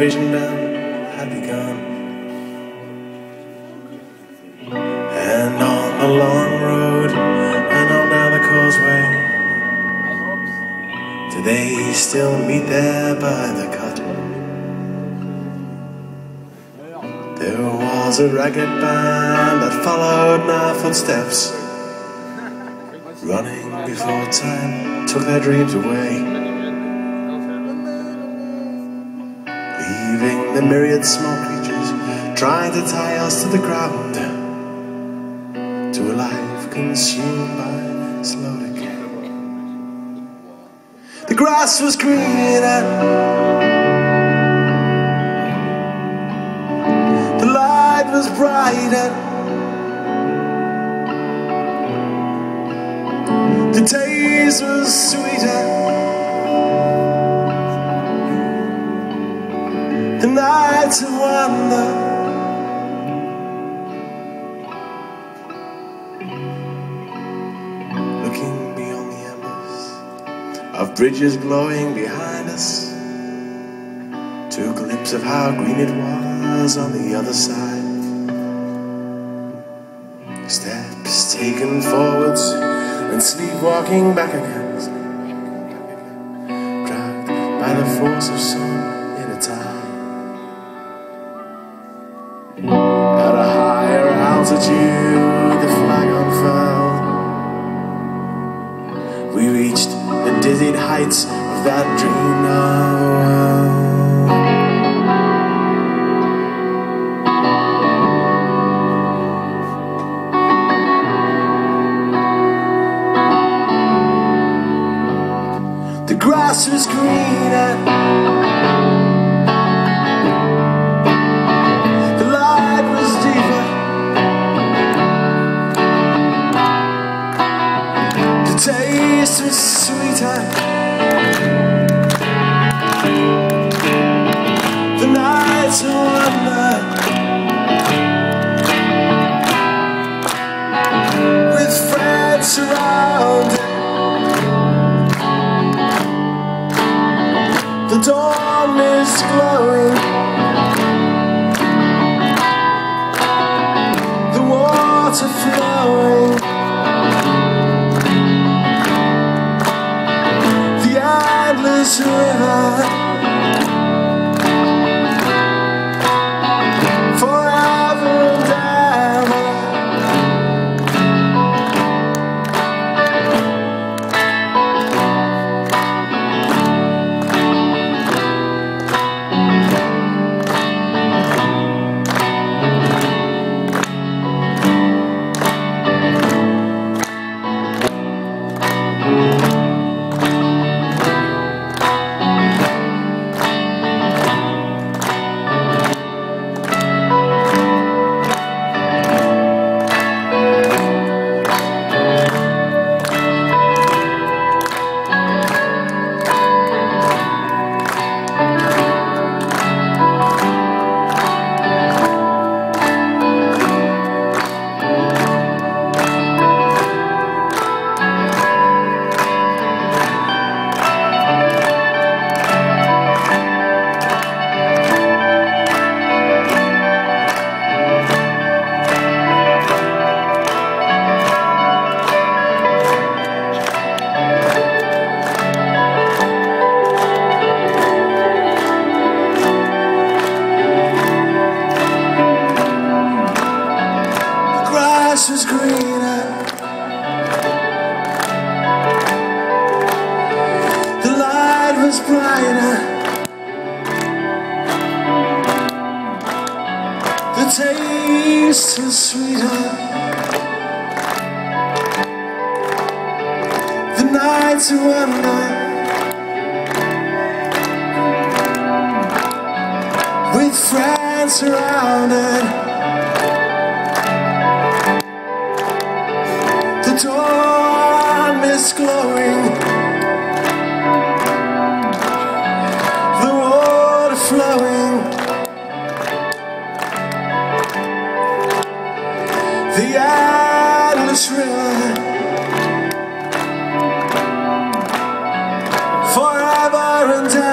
Vision now had begun, and on the long road and on down the causeway, do they still meet there by the cut? There was a ragged band that followed my footsteps, running before time took their dreams away. The myriad small creatures trying to tie us to the ground to a life consumed by slow decay. The grass was greener, the light was brighter, the taste was sweeter. Of wonder. Looking beyond the embers of bridges glowing behind us, to a glimpse of how green it was on the other side. Steps taken forwards and sleepwalking back again, dragged by the force of At a higher altitude, the flag unfurled. We reached the dizzied heights of that dream now. The grass was greener. Dawn is glowing. The water flowing. The endless river. Grass was greener. The light was brighter. The taste was sweeter. The nights of wonder. With friends surrounded. The dawn is glowing. The water flowing. The endless river. Forever and ever